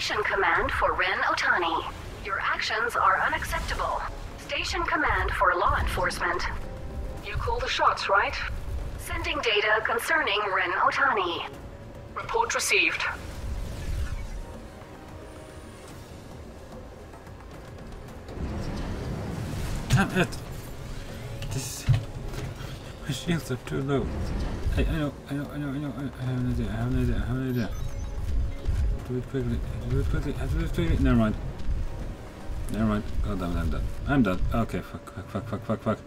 Station Command for Ren Otani. Your actions are unacceptable. Station Command for Law Enforcement. You call the shots, right? Sending data concerning Ren Otani. Report received. Damn it! This... My shields are too low. I, I know, I know, I know, I know, I have an idea, I have an idea, I have an idea. Do it quickly, do it quickly, I do it quickly. Never mind. Never mind. God damn it, I'm done. I'm done. Okay, fuck, fuck, fuck, fuck, fuck, fuck.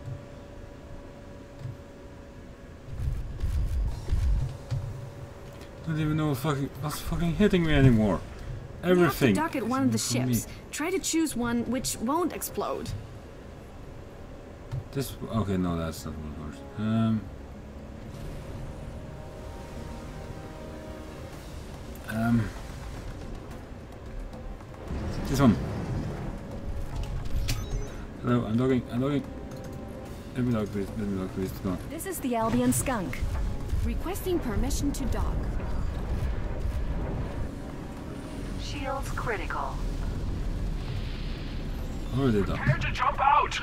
don't even know what fucking, what's fucking hitting me anymore. Everything. You have to dock at one of the ships. Try to choose one which won't explode. This okay? No, that's not one horse. Um. This one. Hello, I'm dogging. I'm dogging. Let me dog, please. Let me dog, please. Go on. This is the Albion skunk. Requesting permission to dock. Shields critical. Already done. Prepare to jump out!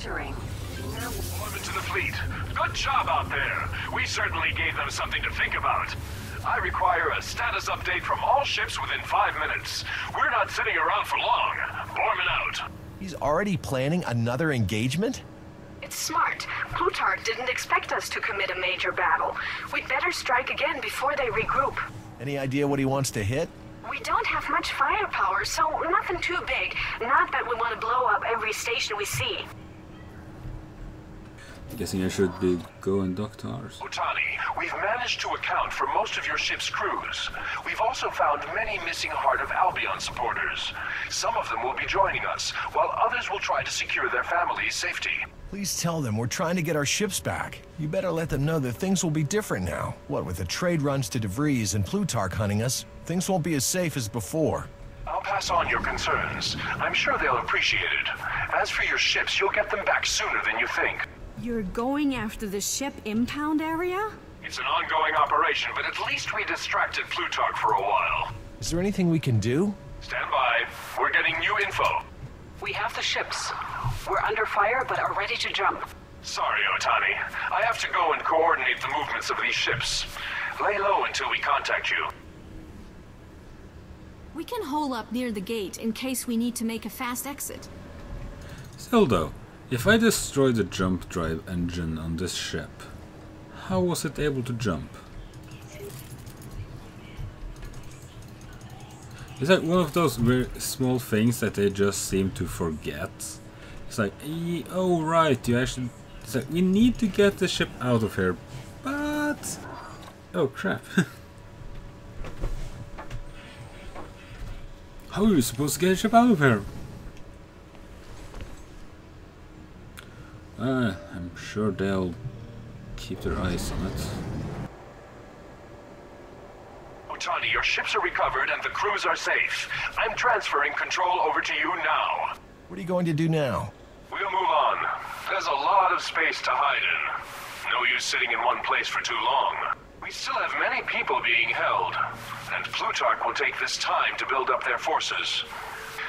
Entering. Deployment to the fleet. Good job out there. We certainly gave them something to think about. I require a status update from all ships within five minutes. We're not sitting around for long. Borman out. He's already planning another engagement? It's smart. Plutarch didn't expect us to commit a major battle. We'd better strike again before they regroup. Any idea what he wants to hit? We don't have much firepower, so nothing too big. Not that we want to blow up every station we see. Guessing I should be going dock to ours. Otani, we've managed to account for most of your ship's crews. We've also found many missing Heart of Albion supporters. Some of them will be joining us, while others will try to secure their families' safety. Please tell them we're trying to get our ships back. You better let them know that things will be different now. What with the trade runs to DeVries and Plutarch hunting us, things won't be as safe as before. I'll pass on your concerns. I'm sure they'll appreciate it. As for your ships, you'll get them back sooner than you think. You're going after the ship impound area? It's an ongoing operation, but at least we distracted Plutarch for a while. Is there anything we can do? Stand by. We're getting new info. We have the ships. We're under fire, but are ready to jump. Sorry, Otani. I have to go and coordinate the movements of these ships. Lay low until we contact you. We can hole up near the gate in case we need to make a fast exit. Still though, if I destroy the jump drive engine on this ship, how was it able to jump? It's like one of those very small things that they just seem to forget. It's like, "Eh, oh right, you actually... It's like, we need to get the ship out of here, but... Oh crap. How are you supposed to get a ship out of here? Uh, I'm sure they'll keep their eyes on it. Otani, your ships are recovered and the crews are safe. I'm transferring control over to you now. What are you going to do now? We'll move on. There's a lot of space to hide in. No use sitting in one place for too long. We still have many people being held, and Plutarch will take this time to build up their forces.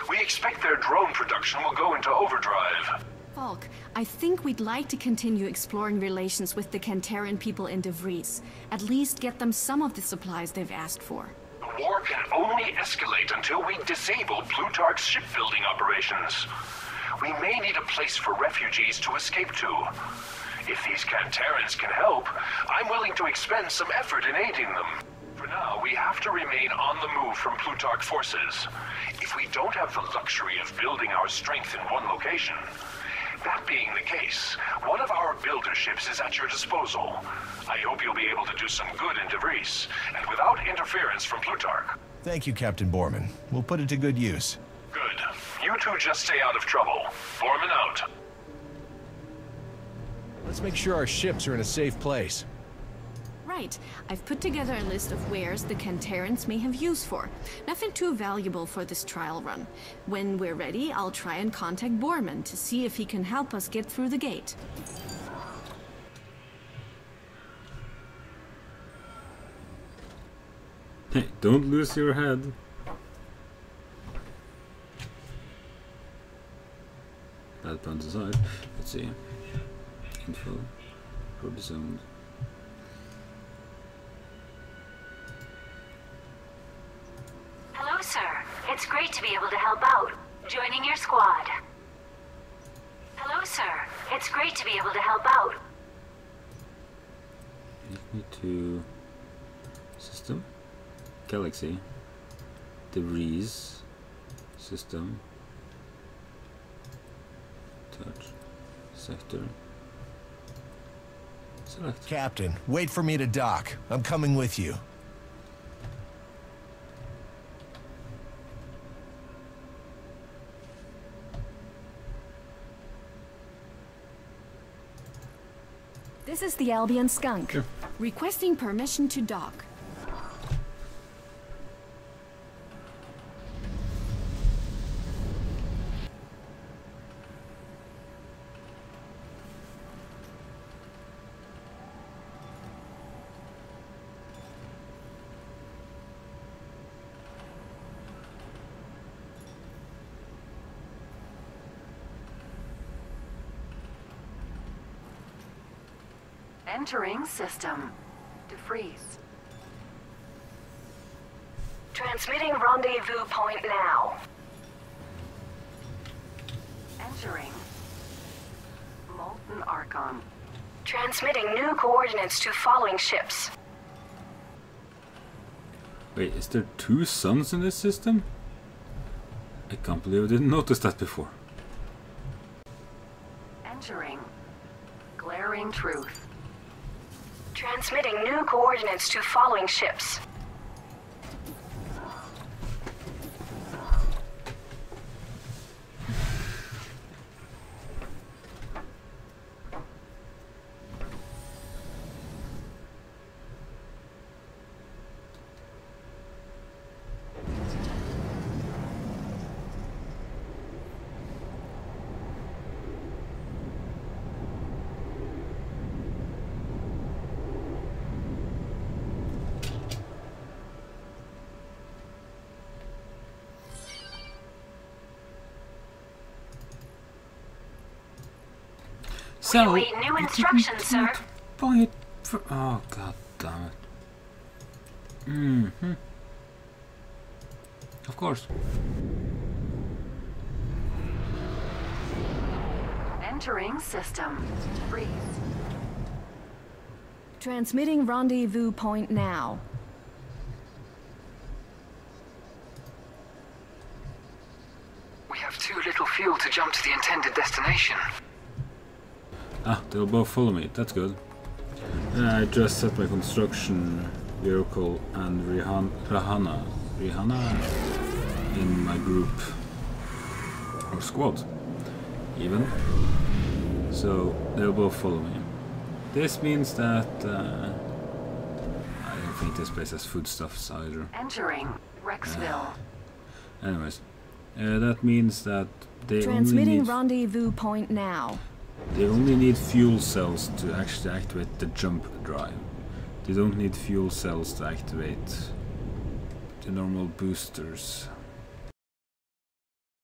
We expect their drone production will go into overdrive. Falk, I think we'd like to continue exploring relations with the Canteran people in DeVries. At least get them some of the supplies they've asked for. The war can only escalate until we disable Plutarch's shipbuilding operations. We may need a place for refugees to escape to. If these Canterans can help, I'm willing to expend some effort in aiding them. For now, we have to remain on the move from Plutarch forces. If we don't have the luxury of building our strength in one location, being the case, one of our builder ships is at your disposal. I hope you'll be able to do some good in DeVries, and without interference from Plutarch. Thank you, Captain Borman. We'll put it to good use. Good. You two just stay out of trouble. Borman out. Let's make sure our ships are in a safe place. Right. I've put together a list of wares the Canterans may have use for. Nothing too valuable for this trial run. When we're ready, I'll try and contact Borman to see if he can help us get through the gate. Hey, don't lose your head. Bad puns aside, let's see. Info, probe zone. Hello, sir. It's great to be able to help out. Joining your squad. Hello, sir. It's great to be able to help out. Take me to system, galaxy, DeVries, system, touch, sector, select. Captain, wait for me to dock. I'm coming with you. This is the Albion Skunk. Requesting permission to dock. Entering system. DeVries. Transmitting rendezvous point now. Entering. Molten Archon. Transmitting new coordinates to following ships. Wait, is there two suns in this system? I can't believe I didn't notice that before. Entering. Glaring truth. Transmitting new coordinates to following ships. So, await new you instructions, sir. Buy it for. Oh, god damn it. hmm. Of course. Entering system. Freeze. Transmitting rendezvous point now. We have too little fuel to jump to the intended destination. Ah, they'll both follow me. That's good. I just set my construction vehicle and Rihan Rahana, Rihanna in my group or squad, even. So they'll both follow me. This means that uh, I don't think this place has foodstuffs either. Entering Rexville. Anyways, uh, that means that they only Transmitting need rendezvous point now. They only need fuel cells to actually activate the jump drive. They don't need fuel cells to activate the normal boosters.